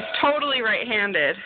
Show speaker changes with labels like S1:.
S1: He's totally right handed.